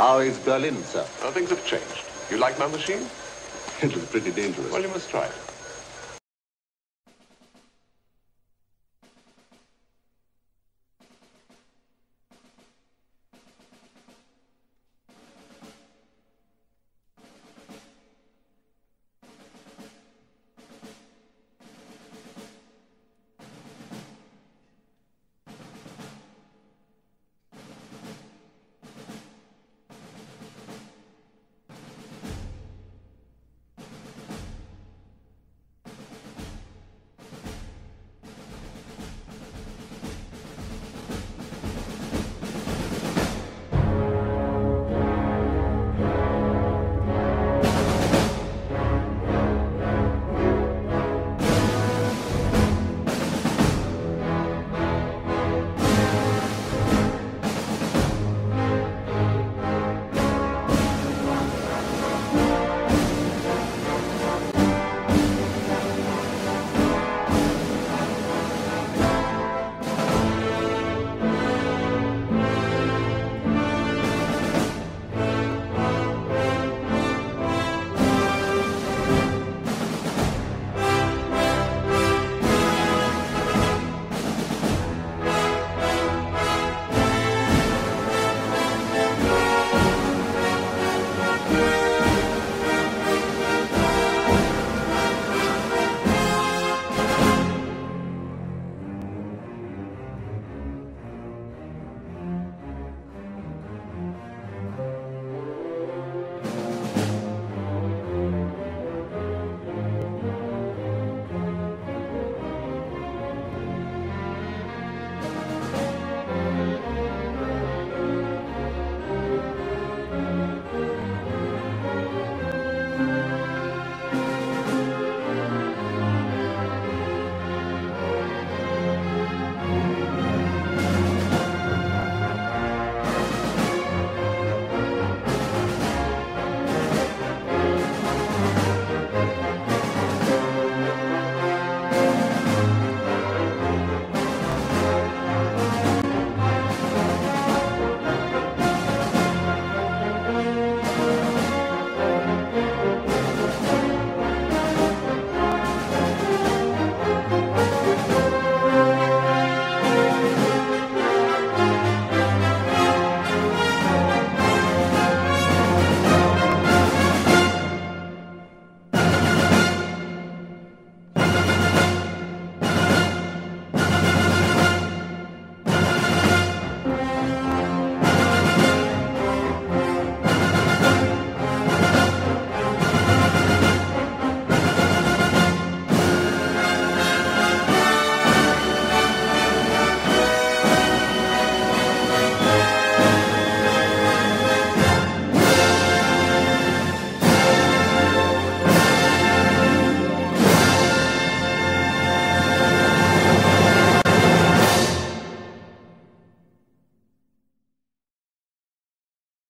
How is Berlin, sir? Well, things have changed. You like my machine? It was pretty dangerous. Well, you must try it.